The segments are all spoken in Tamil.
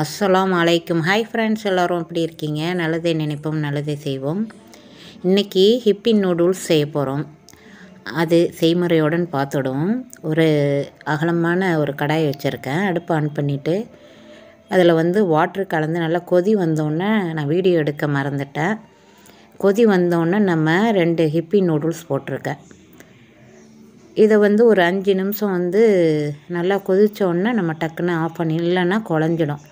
அஸ்ஸலாம் அலைக்கும். ஹாய் ஃப்ரெண்ட்ஸ் எல்லோரும் எப்படி இருக்கீங்க? நல்லதே நினைப்போம் நல்லதே செய்வோம். இன்றைக்கி ஹிப்பி நூடுல்ஸ் செய்ய போகிறோம் அது செய்முறையுடன் பார்த்துடும் ஒரு அகலமான ஒரு கடாய் வச்சுருக்கேன். அடுப்பு ஆன் பண்ணிவிட்டு அதில் வந்து வாட்ரு கலந்து நல்லா கொதி வந்தோடனே நான் வீடியோ எடுக்க மறந்துட்டேன். கொதி வந்தோடனே நம்ம ரெண்டு ஹிப்பி நூடுல்ஸ் போட்டிருக்கேன். இதை வந்து ஒரு அஞ்சு நிமிஷம் வந்து நல்லா கொதித்தோடனே நம்ம டக்குன்னு ஆஃப் பண்ணி இல்லைன்னா குழஞ்சிடும்.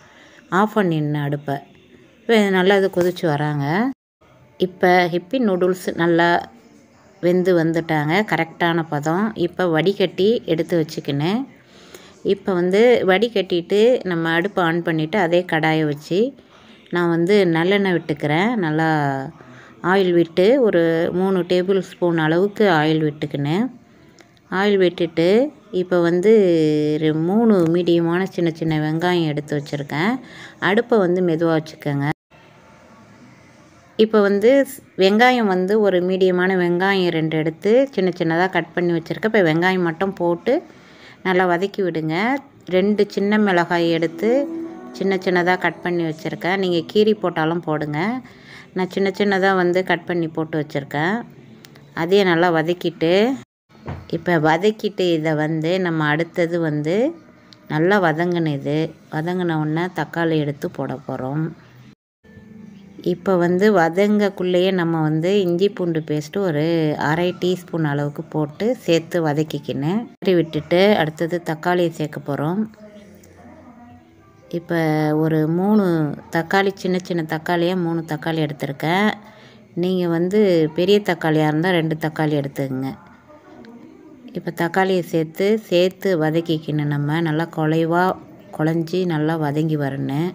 ஆஃப் பண்ணிடணும் அடுப்பை. இப்போ நல்லா இது கொதிச்சு வராங்க. இப்போ ஹிப்பி நூடுல்ஸ் நல்லா வெந்து வந்துட்டாங்க. கரெக்டான பதம். இப்போ வடிகட்டி எடுத்து வச்சுக்கினேன். இப்போ வந்து வடிகட்டிட்டு நம்ம அடுப்பை ஆன் பண்ணிவிட்டு அதே கடாயை வச்சு நான் வந்து நல்லெண்ணெய் விட்டுக்கிறேன். நல்லா ஆயில் விட்டு ஒரு மூணு டேபிள் ஸ்பூன் அளவுக்கு ஆயில் விட்டுக்கினேன். ஆயில் விட்டுட்டு இப்போ வந்து மூணு மீடியமான சின்ன சின்ன வெங்காயம் எடுத்து வச்சுருக்கேன். அடுப்பை வந்து மெதுவாக வச்சுக்கோங்க. இப்போ வந்து வெங்காயம் வந்து ஒரு மீடியமான வெங்காயம் ரெண்டு எடுத்து சின்ன சின்னதாக கட் பண்ணி வச்சுருக்கேன். இப்போ வெங்காயம் மட்டும் போட்டு நல்லா வதக்கி விடுங்க. ரெண்டு சின்ன மிளகாய் எடுத்து சின்ன சின்னதாக கட் பண்ணி வச்சுருக்கேன். நீங்கள் கீரி போட்டாலும் போடுங்க. நான் சின்ன சின்னதாக வந்து கட் பண்ணி போட்டு வச்சுருக்கேன். அதையும் நல்லா வதக்கிட்டு இப்போ வதக்கிட்டு இதை வந்து நம்ம அடுத்தது வந்து நல்லா வதங்கினது. வதங்கின உடனே தக்காளி எடுத்து போட போகிறோம் இப்போ வந்து வதங்கக்குள்ளேயே நம்ம வந்து இஞ்சி பூண்டு பேஸ்ட்டு ஒரு அரை டீஸ்பூன் அளவுக்கு போட்டு சேர்த்து வதக்கிக்கினேன் விட்டுட்டு அடுத்தது தக்காளியை சேர்க்க போகிறோம் இப்போ ஒரு மூணு தக்காளி சின்ன சின்ன தக்காளியாக மூணு தக்காளி எடுத்திருக்கேன். நீங்கள் வந்து பெரிய தக்காளியாக இருந்தால் ரெண்டு தக்காளி எடுத்துக்கங்க. இப்போ தக்காளியை சேர்த்து சேர்த்து வதக்கிக்கணும் நம்ம நல்லா குலைவாக குழஞ்சி நல்லா வதங்கி வரணும்.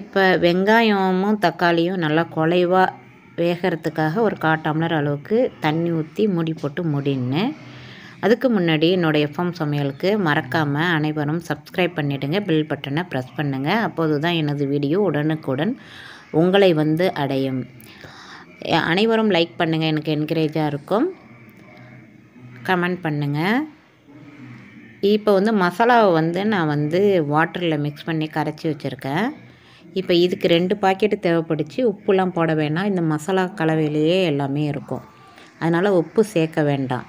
இப்போ வெங்காயமும் தக்காளியும் நல்லா குலைவாக வேகிறதுக்காக ஒரு கால் டம்ளர் அளவுக்கு தண்ணி ஊற்றி மூடி போட்டு முடின்னு. அதுக்கு முன்னாடி என்னோடய எஃப்எம் சமையலுக்கு மறக்காமல் அனைவரும் சப்ஸ்கிரைப் பண்ணிவிடுங்க பில் பட்டனை ப்ரெஸ் பண்ணுங்கள் அப்போது தான் எனது வீடியோ உடனுக்குடன் உங்களை வந்து அடையும். அனைவரும் லைக் பண்ணுங்கள் எனக்கு என்கரேஜாக இருக்கும். கமெண்ட் பண்ணுங்கள் இப்போ வந்து மசாலாவை வந்து நான் வந்து வாட்டரில் மிக்ஸ் பண்ணி கரைச்சி வச்சுருக்கேன். இப்போ இதுக்கு ரெண்டு பாக்கெட்டு தேவைப்படுச்சு. உப்புலாம் போட வேணாம். இந்த மசாலா கலவையிலேயே எல்லாமே இருக்கும். அதனால் உப்பு சேர்க்க வேண்டாம்.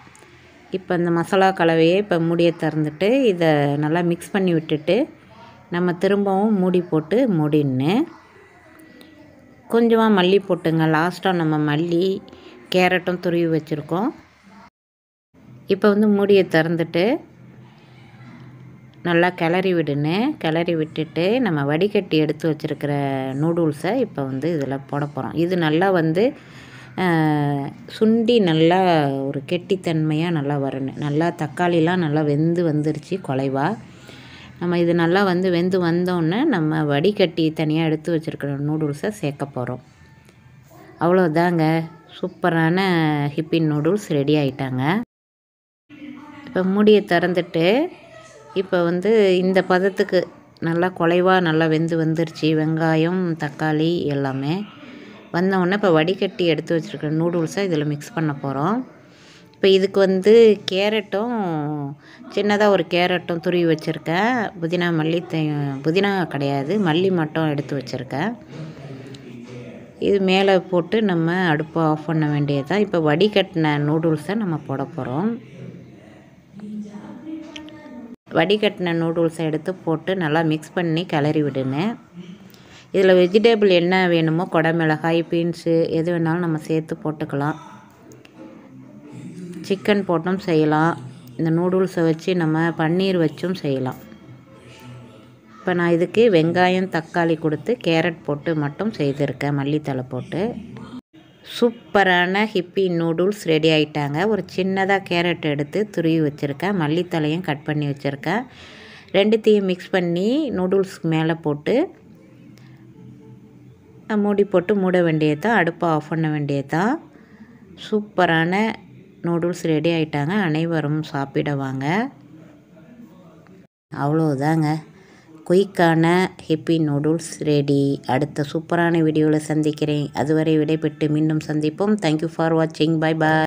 இப்போ இந்த மசாலா கலவையை இப்போ மூடியை திறந்துட்டு இதை நல்லா மிக்ஸ் பண்ணி விட்டுட்டு நம்ம திரும்பவும் மூடி போட்டு மூடின்னு கொஞ்சமாக மல்லி போட்டுங்க. லாஸ்ட்டாக நம்ம மல்லி கேரட்டும் துருவி வச்சுருக்கோம். இப்போ வந்து மூடியை திறந்துட்டு நல்லா கிளறி விடுன்னு கிளறி விட்டுட்டு நம்ம வடிகட்டி எடுத்து வச்சுருக்கிற நூடுல்ஸை இப்போ வந்து இதில் போட போகிறோம். இது நல்லா வந்து சுண்டி நல்லா ஒரு கெட்டித்தன்மையாக நல்லா வரணும். நல்லா தக்காளிலாம் நல்லா வெந்து வந்துருச்சு குலைவாக நம்ம இது நல்லா வந்து வெந்து வந்தோடனே நம்ம வடிகட்டி தனியாக எடுத்து வச்சுருக்கிற நூடுல்ஸை சேர்க்க போகிறோம். அவ்வளோதாங்க. சூப்பரான ஹிப்பின் நூடுல்ஸ் ரெடி ஆகிட்டாங்க இப்போ மூடியை திறந்துட்டு இப்போ வந்து இந்த பதத்துக்கு நல்லா குலைவாக நல்லா வெந்து வந்துருச்சு. வெங்காயம் தக்காளி எல்லாமே. வந்தவுடனே இப்போ வடிகட்டி எடுத்து வச்சுருக்கிற நூடுல்ஸை இதில் மிக்ஸ் பண்ண போகிறோம். இப்போ இதுக்கு வந்து கேரட்டும் சின்னதாக ஒரு கேரட்டும் துருவி வச்சுருக்கேன். புதினா மல்லி புதினா கிடையாது. மல்லி மட்டும் எடுத்து வச்சுருக்கேன். இது மேலே போட்டு நம்ம அடுப்பை ஆஃப் பண்ண வேண்டியது தான் இப்போ வடிகட்டின நூடுல்ஸை நம்ம போட போகிறோம். வடிகட்டின நூடுல்ஸை எடுத்து போட்டு நல்லா மிக்ஸ் பண்ணி கிளறி விடுங்க. இதில் வெஜிடபிள் என்ன வேணுமோ குடமிளகாய் பீன்ஸு எது வேணாலும் நம்ம சேர்த்து போட்டுக்கலாம். சிக்கன் போட்டும் செய்யலாம். இந்த நூடுல்ஸை வச்சு நம்ம பன்னீர் வச்சும் செய்யலாம். இப்போ நான் இதுக்கு வெங்காயம் தக்காளி கொடுத்து கேரட் போட்டு மட்டும் செய்திருக்கேன் மல்லித்தலை போட்டு. சூப்பரான ஹிப்பி நூடுல்ஸ் ரெடி ஆகிட்டாங்க ஒரு சின்னதாக கேரட் எடுத்து துருவி வச்சுருக்கேன். மல்லித்தலையும் கட் பண்ணி வச்சுருக்கேன். ரெண்டுத்தையும் மிக்ஸ் பண்ணி நூடுல்ஸ்க்கு மேலே போட்டு மூடி போட்டு மூட வேண்டியது தான் அடுப்பை ஆஃப் பண்ண வேண்டியது தான் சூப்பரான நூடுல்ஸ் ரெடி ஆகிட்டாங்க அனைவரும் சாப்பிடுவாங்க. அவ்வளோதாங்க குயிக்கான ஹிப்பி நூடுல்ஸ் ரெடி. அடுத்த சூப்பரான வீடியோவில் சந்திக்கிறேன். அதுவரை விடைபெற்று மீண்டும் சந்திப்போம். தேங்க்யூ ஃபார் வாட்சிங் பை பாய்